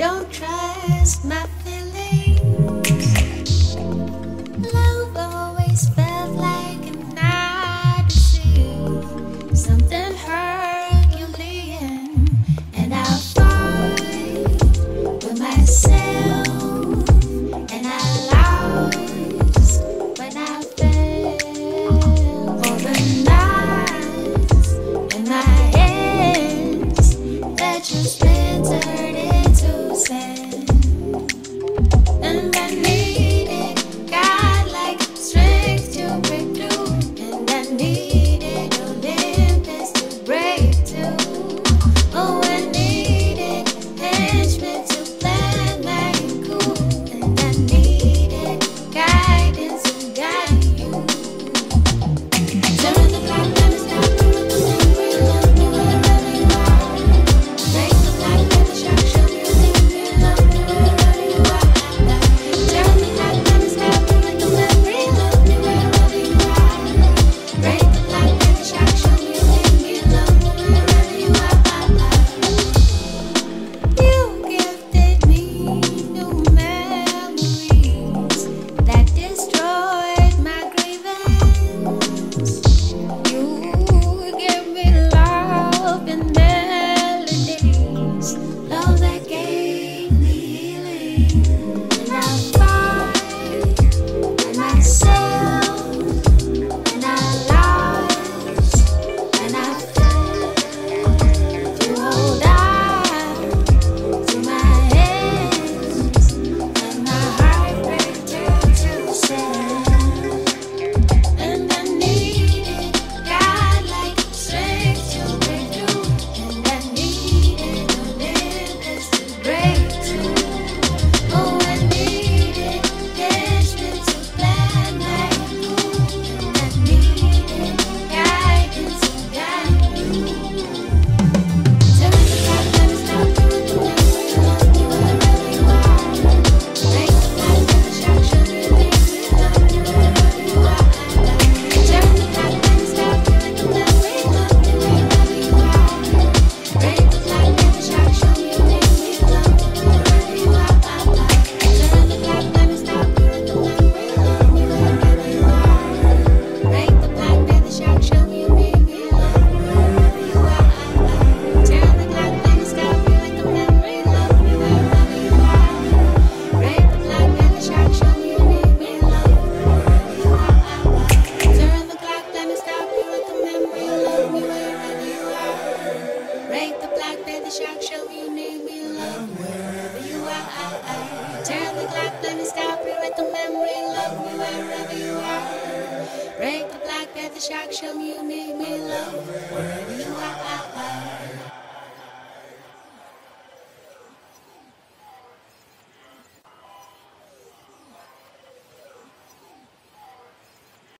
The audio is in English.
Don't trust my and Turn the clock, let me stop you at the memory. Love me wherever you are. Break the black, get the shock, show me you need me. Love wherever you are.